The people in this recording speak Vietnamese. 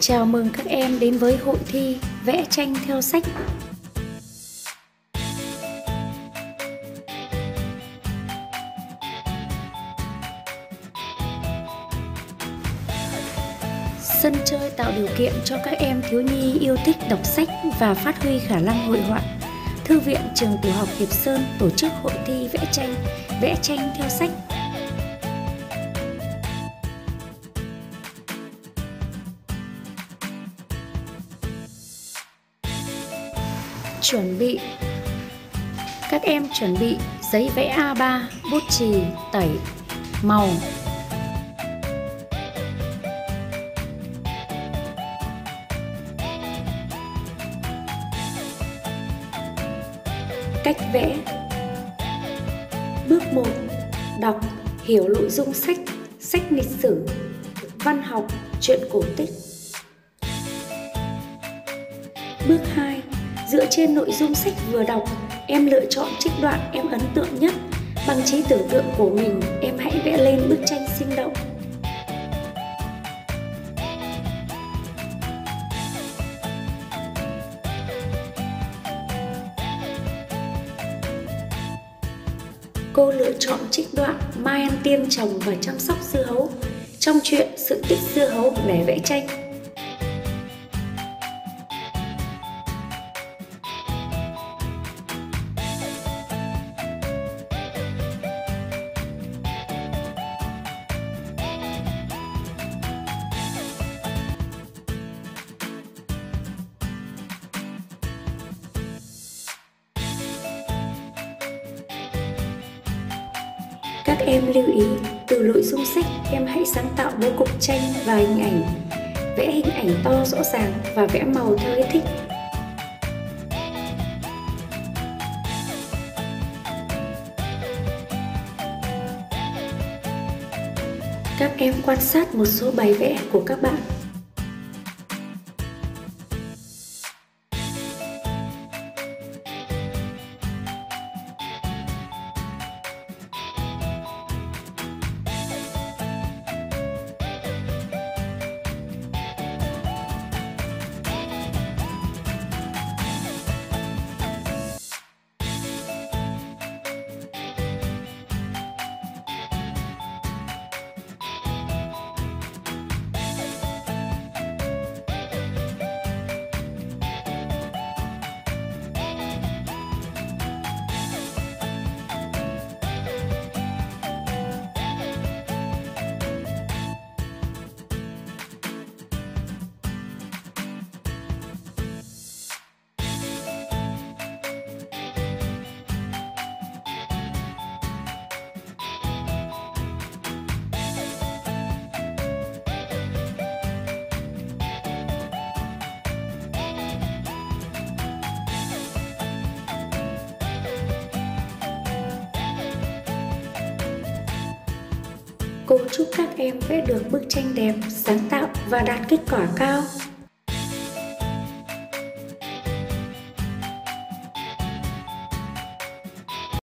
Chào mừng các em đến với hội thi vẽ tranh theo sách. Sân chơi tạo điều kiện cho các em thiếu nhi yêu thích đọc sách và phát huy khả năng hội họa. Thư viện Trường Tiểu học Hiệp Sơn tổ chức hội thi vẽ tranh, vẽ tranh theo sách Chuẩn bị. Các em chuẩn bị giấy vẽ A3, bút chì, tẩy, màu. Cách vẽ. Bước 1 Đọc, hiểu nội dung sách, sách lịch sử, văn học, truyện cổ tích. Bước 2 Dựa trên nội dung sách vừa đọc, em lựa chọn trích đoạn em ấn tượng nhất. Bằng trí tưởng tượng của mình, em hãy vẽ lên bức tranh sinh động. Cô lựa chọn trích đoạn Mai ăn tiêm trồng và chăm sóc dưa hấu trong chuyện sự tích dưa hấu để vẽ tranh. Các em lưu ý, từ nội dung sách em hãy sáng tạo bố cục tranh và hình ảnh. Vẽ hình ảnh to rõ ràng và vẽ màu theo ý thích. Các em quan sát một số bài vẽ của các bạn Cô chúc các em vẽ được bức tranh đẹp, sáng tạo và đạt kết quả cao.